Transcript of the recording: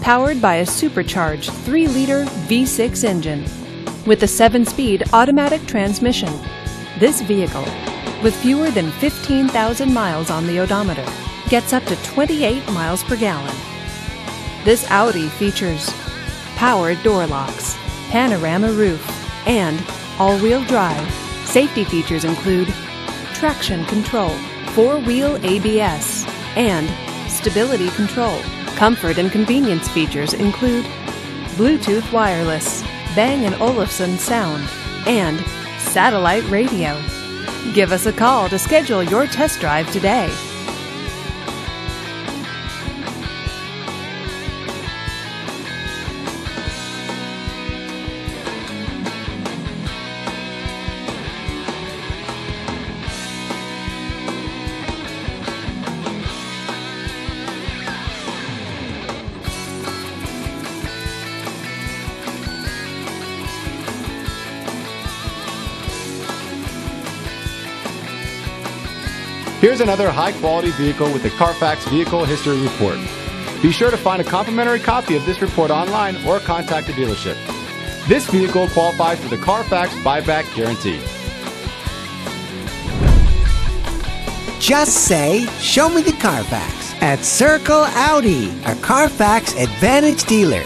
powered by a supercharged 3 liter V6 engine with a 7 speed automatic transmission. This vehicle, with fewer than 15,000 miles on the odometer, gets up to 28 miles per gallon. This Audi features powered door locks, panorama roof, and all wheel drive. Safety features include traction control, four wheel ABS, and stability control. Comfort and convenience features include Bluetooth wireless, Bang & Olufsen sound, and satellite radio. Give us a call to schedule your test drive today. Here's another high quality vehicle with the Carfax Vehicle History Report. Be sure to find a complimentary copy of this report online or contact the dealership. This vehicle qualifies for the Carfax buyback guarantee. Just say, Show me the Carfax at Circle Audi, a Carfax Advantage dealer.